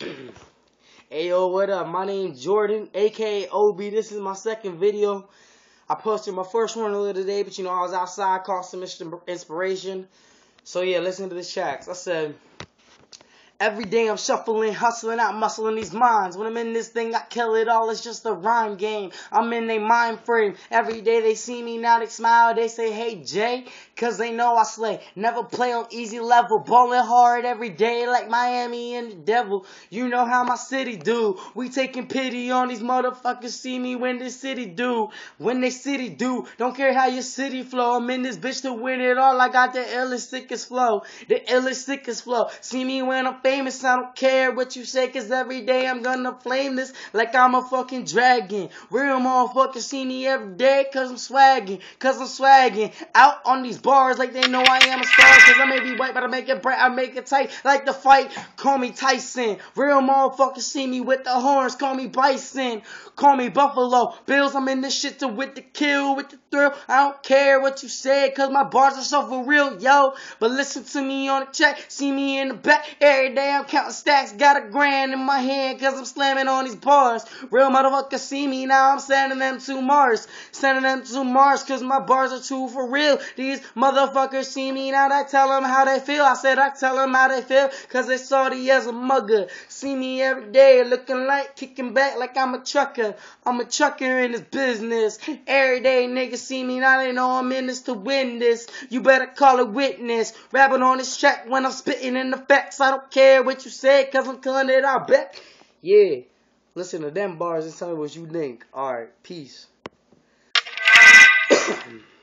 hey yo, what up? My name's Jordan, aka OB. This is my second video. I posted my first one earlier today, but you know I was outside, caught some inspiration. So yeah, listen to the tracks. I said. Every day I'm shuffling, hustling out, muscling these minds. When I'm in this thing, I kill it all. It's just a rhyme game. I'm in a mind frame. Every day they see me now, they smile. They say, hey, Jay, cause they know I slay. Never play on easy level. Ballin' hard every day like Miami and the devil. You know how my city do. We taking pity on these motherfuckers. See me when this city do. When they city do. Don't care how your city flow. I'm in this bitch to win it all. I got the illest, sickest flow. The illest, sickest flow. See me when I'm famous. I don't care what you say, cause every day I'm gonna flame this like I'm a fucking dragon. Real motherfuckers see me every day, cause I'm swagging, cause I'm swagging. Out on these bars like they know I am a star, cause I may be white, but I make it bright, I make it tight like the fight. Call me Tyson. Real motherfuckers see me with the horns, call me Bison. Call me Buffalo. Bills, I'm in this shit to with the kill, with the thrill. I don't care what you say, cause my bars are so for real, yo. But listen to me on the track, see me in the back every day I'm counting stacks, got a grand in my hand, cause I'm slamming on these bars. Real motherfuckers see me now, I'm sending them to Mars. Sending them to Mars, cause my bars are too for real. These motherfuckers see me now, I tell them how they feel. I said I tell them how they feel, cause they salty as a mugger. See me every day, looking like, kicking back like I'm a trucker. I'm a trucker in this business. Every day niggas see me now, they know I'm in this to win this. You better call a witness. Rapping on this track when I'm spitting in the facts, I don't care care what you said because I'm killing it out back. Yeah. Listen to them bars and tell me what you think. Alright, peace.